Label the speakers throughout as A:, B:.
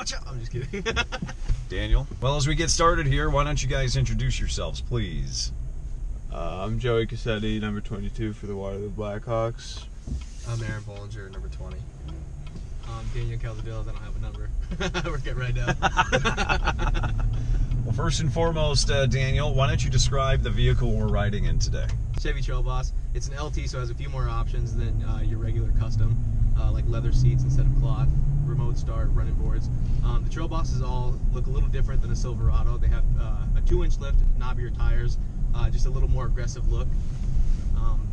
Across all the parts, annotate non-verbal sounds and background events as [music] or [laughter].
A: [laughs] Daniel. Well, as we get started here, why don't you guys introduce yourselves, please?
B: Uh, I'm Joey Cassetti, number 22 for the Waterloo Blackhawks.
C: I'm Aaron Bohlinger, number 20.
D: Um, Daniel Calzadillas, I don't have a number. I work it right now. [laughs]
A: Well, first and foremost, uh, Daniel, why don't you describe the vehicle we're riding in today?
D: Chevy Trail Boss. It's an LT, so it has a few more options than uh, your regular custom, uh, like leather seats instead of cloth, remote start, running boards. Um, the Trail Bosses all look a little different than a Silverado. They have uh, a two-inch lift, knobbier tires, uh, just a little more aggressive look. Um,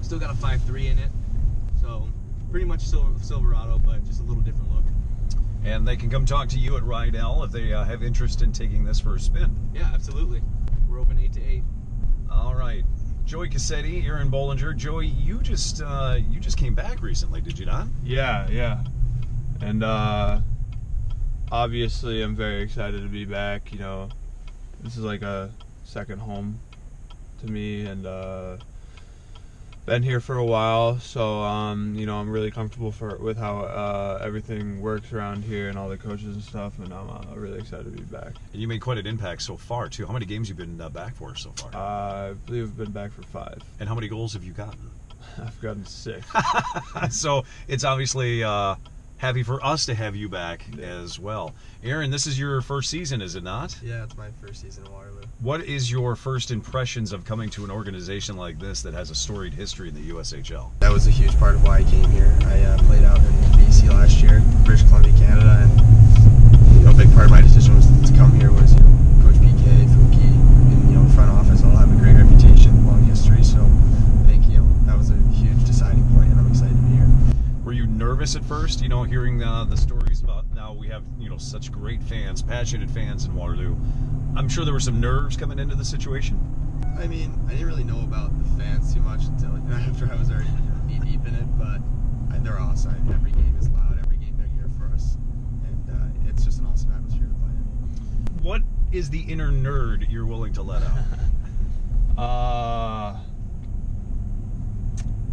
D: still got a 5.3 in it, so pretty much Sil- Silverado, but just a little different look.
A: And they can come talk to you at Rydell if they uh, have interest in taking this for a spin.
D: Yeah, absolutely. We're open 8 to 8.
A: All right. Joey Cassetti, Aaron Bohlinger. Joey, you just uh, you just came back recently, did you not?
B: Yeah, yeah. And uh, obviously, I'm very excited to be back. You know, this is like a second home to me, and uh, been here for a while. So, um, you know, I'm really comfortable for with how uh, everything works around here and all the coaches and stuff, and I'm uh, really excited to be back.
A: And you made quite an impact so far, too. How many games you've you been uh, back for so far?
B: Uh, I believe I've been back for five.
A: and how many goals have you gotten? [laughs]
B: I've gotten six. [laughs]
A: so it's obviously uh, happy for us to have you back as well. Aaron, this is your first season, is it not?
C: Yeah, it's my first season in Waterloo.
A: What is your first impressions of coming to an organization like this that has a storied history in the USHL?
C: That was a huge part of why I came here. I uh, played out in BC last year, British Columbia, Canada, and you know, a big part of my decision was to come here was you know Coach PK, Fuki, and you know front office all have a great reputation, long history. So I think you know that was a huge deciding point, and I'm excited to be here.
A: Were you nervous at first, you know, hearing uh, the stories about now we have, you know, such great fans, passionate fans in Waterloo? I'm sure there were some nerves coming into the situation.
C: I mean, I didn't really know about the fans too much until [laughs] after I was already knee deep in it, but I, they're awesome. Every game is loud. Every game they're here for us, and uh, it's just an awesome atmosphere to play in.
A: What is the inner nerd you're willing to let out? [laughs]
B: Uh,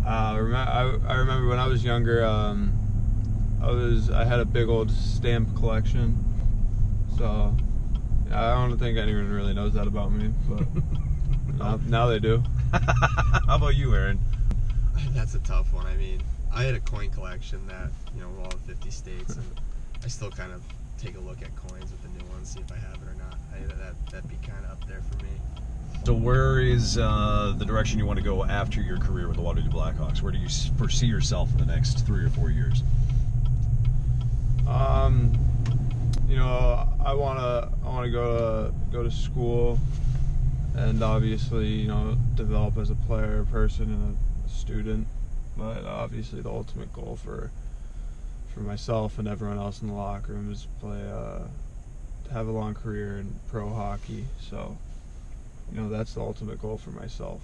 B: uh, I, I remember when I was younger, um, I was I had a big old stamp collection. So I don't think anyone really knows that about me, but [laughs] now, now they do. [laughs]
A: How about you, Aaron?
C: That's a tough one. I mean, I had a coin collection that you know all 50 states, and I still kind of take a look at coins with the new ones, see if I have it or not. I, that that'd be kind of up there for me.
A: So, where is uh, the direction you want to go after your career with the Waterloo Blackhawks? Where do you foresee yourself in the next three or four years?
B: Um, you know, I wanna I wanna go to go to school, and obviously, you know, develop as a player, a person, and a student. But obviously, the ultimate goal for for myself and everyone else in the locker room is to play uh, to have a long career in pro hockey. So, you know, that's the ultimate goal for myself.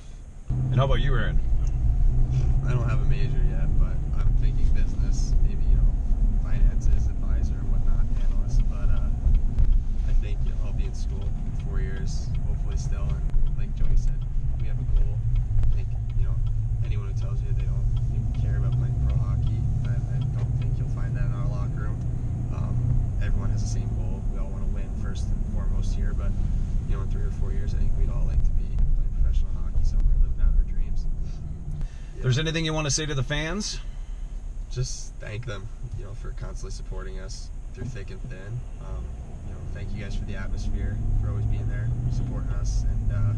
A: And how about you, Aaron?
C: I don't have a major yet, but I'm thinking business, maybe you know, finances, advisor, and whatnot, analyst. But uh, I think you know, I'll be in school in four years, hopefully still. And like Joey said, we have a goal. I think you know, anyone who tells you they don't even care about playing pro hockey, I, I don't think you'll find that in our locker room. Um, everyone has the same goal. We all want to win first and foremost here, but you know, in three or four years, I think we'd all like to be playing professional hockey somewhere, living out our dreams.
A: If there's anything you want to say to the fans?
C: just thank them, you know, for constantly supporting us through thick and thin. Um, you know, thank you guys for the atmosphere, for always being there, supporting us, and uh,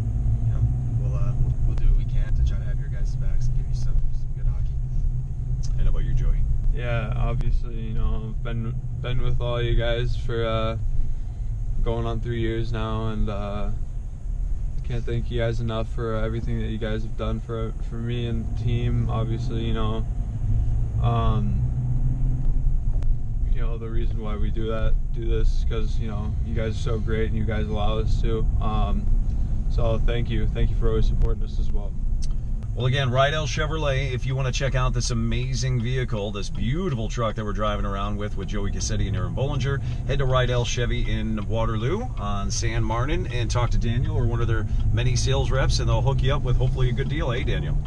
C: you know, we'll, uh, we'll we'll do what we can to try to have your guys' backs and give you some, some good hockey.
A: And about you, Joey?
B: Yeah, obviously, you know, I've been been with all you guys for uh, going on three years now, and uh, can't thank you guys enough for everything that you guys have done for for me and the team. Obviously, you know, um, you know the reason why we do that, do this, because you know you guys are so great and you guys allow us to. Um, so thank you, thank you for always supporting us as well.
A: Well, again, Rydell Chevrolet, if you want to check out this amazing vehicle, this beautiful truck that we're driving around with with Joey Cassetti and Aaron Bohlinger, head to Rydell Chevy in Waterloo on San Marnan and talk to Daniel or one of their many sales reps, and they'll hook you up with hopefully a good deal. Hey, Daniel?